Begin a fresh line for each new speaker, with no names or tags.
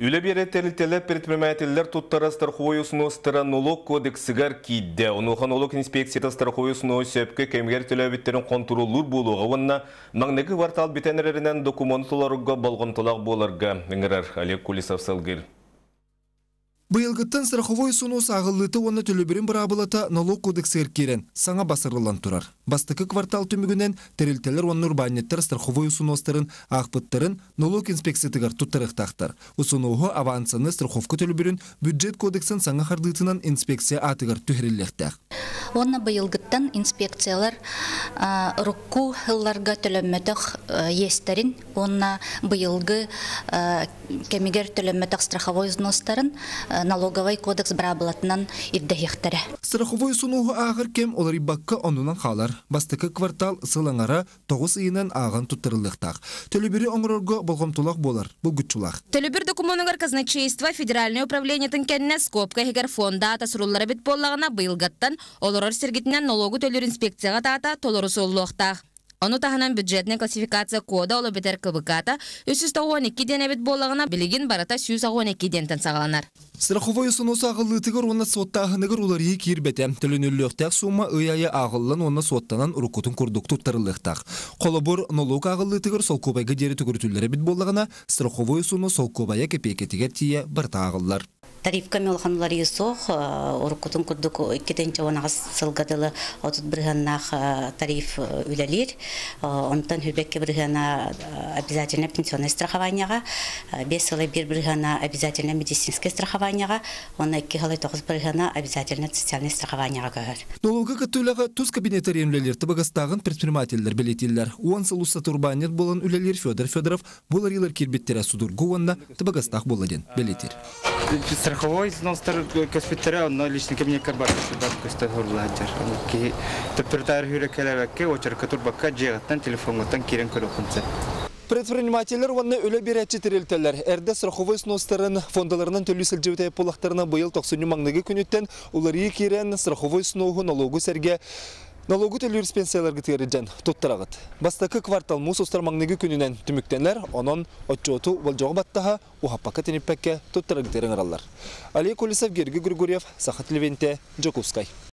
Үле бере тәлітелі предпринимателлер туттара страховой ұсыныстыра налог кодексігер кейді. Налог инспекцияда страховой ұсыны сөпкі кемгер төләбеттерін контролур болуға онна маңнегі вартал бітенерерінен документаларыға болғынтылақ болырға. Үңірер Олег Кулисов сылгыр.
Быйылгыттан страховой сунус ағылыты оны төлөбірін бұрабылата налог кодексер керен саңа басырылан тұрар. Бастықы квартал түмігінен тәрелтелер оны урбанеттер страховой сунустарын ақпыттарын налог инспекциятыгар тұттырықтақтар. Усунуғы авансыны страховка төлөбірін бюджет кодексын саңа қардытынан инспекция атыгар түхіріллектәк.
Онна быйылгыттан инспекциялар рукку төлөммөтөх естерин, онна быйылгы кемигер төлөммөтөх страховой взностарын налоговый кодекс брабылатынан ирдехтере.
Страховой сунуғы ағыр кем олар ибакка онунан қалар. Бастықы квартал сылаңара тоғыз иінен ағын тұттырылықтақ. Төлөбірі оңырорго болғымтулақ болар. Бұл күтчулақ.
Төлөбір документугар казначейство Федеральное управление тынкенне скопка хегер фонда тасыруллары бит боллагына быйылгаттан олорор сергитинен налогу төлөр инспекцияға тата толору соллуқтақ. Ону таханан бюджетный классификация кода олы бетер кыбыката 312 ден эбит боллагына билигин барата 112 дентен сагаланар.
Страховой сунус ағыллытығыр оны соттағынығыр олар ей кирбете. Төлінүлліқтәк сума ыяйы ағыллан оны соттанан ұрықутын күрдік тұттарылықтақ. Қолыбыр налог ағыллытығыр сол көбайға дері түгіртілері бит болағына страховой суну сол көбайя кепекетігер тие бір тағыллар.
Тарифка мелханулар юсох уркутун курдук сылгадылы отут тариф үлелир онтан хүрбекке биргана обязательно пенсионное страхованияга бес сылы бир биргана обязательно медицинское страхованияга онна икки халы тогуз биргана обязательно социальное страхованияга көгөр
Налога катылага туз кабинеттер үлелер табагастагын предпринимательлер белетиллер. Уан сылуса турбанет болан үлелер Федор Федоров булар судургу боладен белетир.
Страховой взностар көспүттөрө онно личный кабинетке бар бар көстө хурлаажар ки төптөртөр хүрекелерекке очерка турбакка жегаттан телефонготтан кирен көрөкүнсө
Предпринимательлер ванны өлі берәтчі тірелтелер. Әрді страховой сностарын фондаларынан төлі сілжеутай полақтарына бұйыл 90 маңнығы күніттен олары керен страховой сноуғы налогу сәрге Налогу төлүр пенсияларга тиережен туттарагыт. Бастакы квартал мус устар маңныгы күнүнен түмүктенлер, онон отчоту болжого баттаха ухаппака тениппекке туттарагыт араллар. Алия Колесов, Герги Григорьев, Сахат Левенте, Джоковскай.